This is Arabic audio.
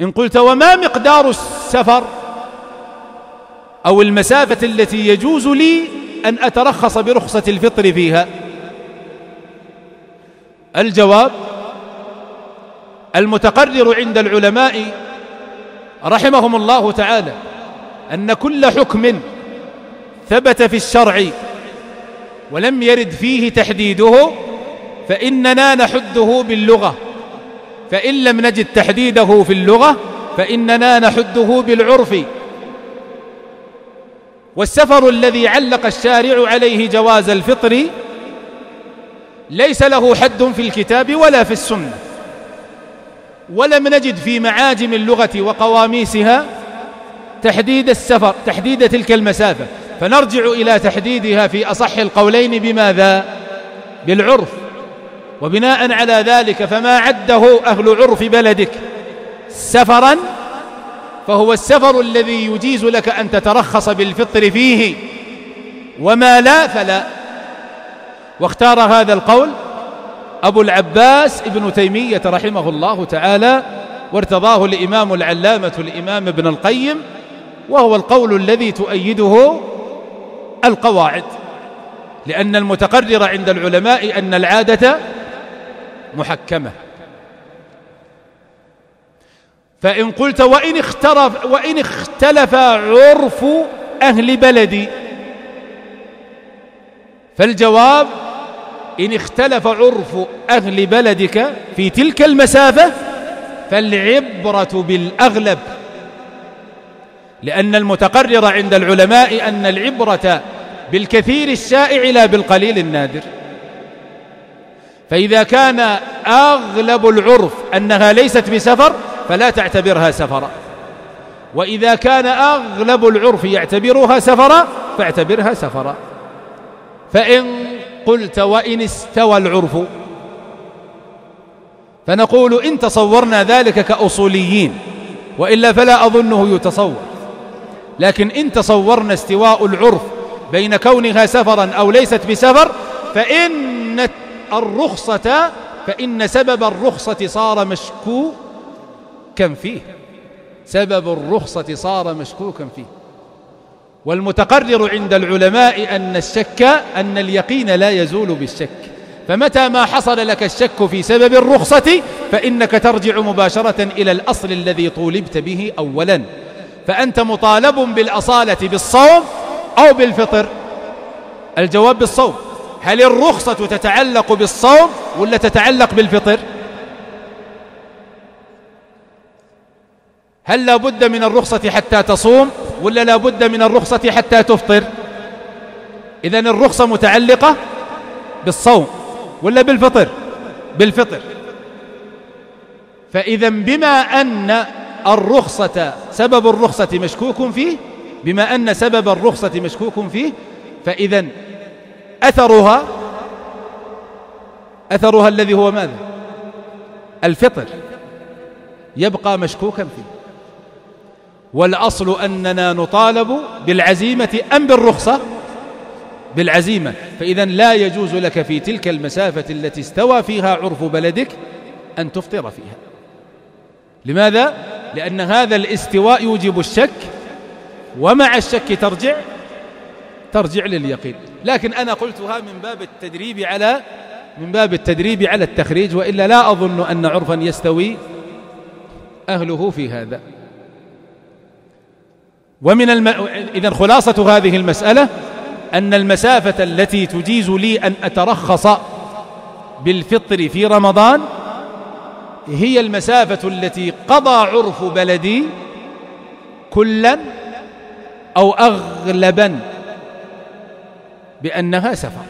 إن قلت وما مقدار السفر أو المسافة التي يجوز لي أن أترخص برخصة الفطر فيها؟ الجواب المتقرر عند العلماء رحمهم الله تعالى أن كل حكم ثبت في الشرع ولم يرد فيه تحديده فإننا نحده باللغة. فإن لم نجد تحديده في اللغة فإننا نحده بالعرف. والسفر الذي علق الشارع عليه جواز الفطر ليس له حد في الكتاب ولا في السنة. ولم نجد في معاجم اللغة وقواميسها تحديد السفر تحديد تلك المسافة. فنرجع إلى تحديدها في أصح القولين بماذا؟ بالعرف. وبناء على ذلك فما عده أهل عرف بلدك سفرا فهو السفر الذي يجيز لك أن تترخص بالفطر فيه. وما لا فلا. واختار هذا القول أبو العباس ابن تيمية رحمه الله تعالى وارتضاه الإمام العلامة الإمام ابن القيم وهو القول الذي تؤيده القواعد. لأن المتقرر عند العلماء أن العادة محكمة. فإن قلت وإن اختلف, وإن اختلف عرف أهل بلدي. فالجواب إن اختلف عرف أهل بلدك في تلك المسافة فالعبرة بالأغلب. لأن المتقرر عند العلماء أن العبرة بالكثير الشائع لا بالقليل النادر. فإذا كان أغلب العرف أنها ليست بسفر فلا تعتبرها سفرا. وإذا كان أغلب العرف يعتبرها سفرا فاعتبرها سفرا. فإن قلت وإن استوى العرف فنقول إن تصورنا ذلك كأصوليين وإلا فلا أظنه يتصور. لكن إن تصورنا استواء العرف بين كونها سفرا أو ليست بسفر فإن الرخصة فإن سبب الرخصة صار مشكوكا فيه؟ سبب الرخصة صار مشكوكا فيه؟ والمتقرر عند العلماء أن الشك أن اليقين لا يزول بالشك. فمتى ما حصل لك الشك في سبب الرخصة فإنك ترجع مباشرة إلى الأصل الذي طولبت به أولا. فأنت مطالب بالأصالة بالصوم أو بالفطر. الجواب بالصوم. هل الرخصة تتعلق بالصوم ولا تتعلق بالفطر؟ هل لا بد من الرخصة حتى تصوم ولا لا بد من الرخصة حتى تفطر؟ إذا الرخصة متعلقة بالصوم ولا بالفطر؟ بالفطر. فإذا بما أن الرخصة سبب الرخصة مشكوك فيه بما أن سبب الرخصة مشكوك فيه فإذا أثرها أثرها الذي هو ماذا؟ الفطر. يبقى مشكوكا فيه. والأصل أننا نطالب بالعزيمة أم بالرخصة؟ بالعزيمة. فإذا لا يجوز لك في تلك المسافة التي استوى فيها عرف بلدك أن تفطر فيها. لماذا؟ لأن هذا الاستواء يوجب الشك ومع الشك ترجع ترجع لليقين لكن أنا قلتها من باب التدريب على من باب التدريب على التخريج وإلا لا أظن أن عرفا يستوي أهله في هذا. ومن الم... إذا خلاصة هذه المسألة أن المسافة التي تجيز لي أن أترخص بالفطر في رمضان هي المسافة التي قضى عرف بلدي كلا أو أغلبا بأنها سفر.